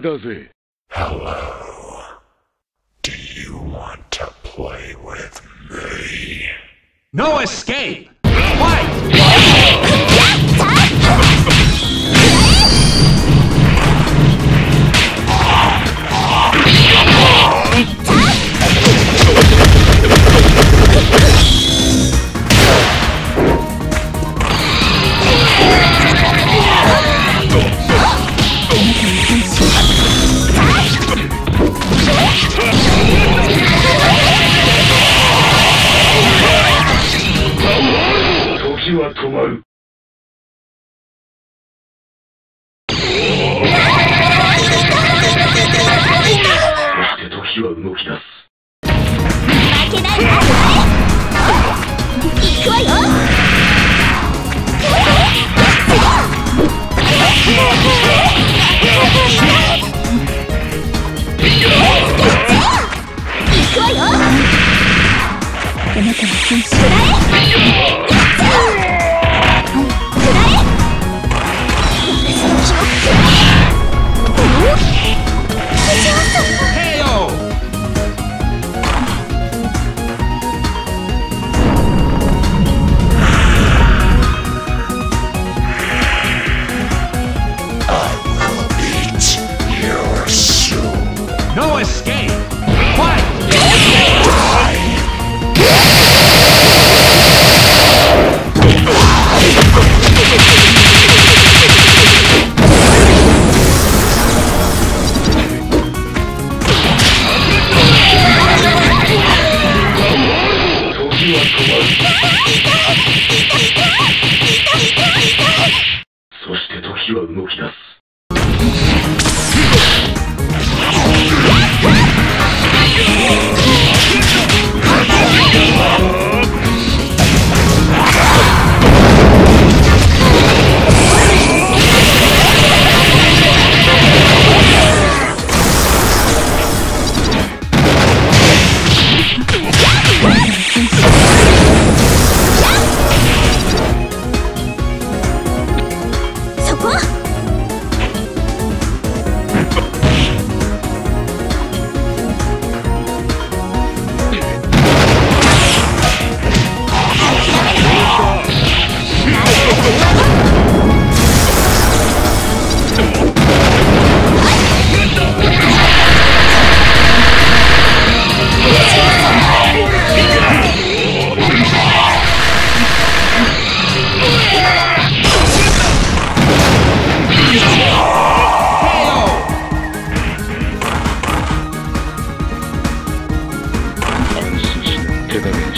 だぜ Hello. Do you want to play with me? No escape! Fight! 止ま。そして時は動き出す。living.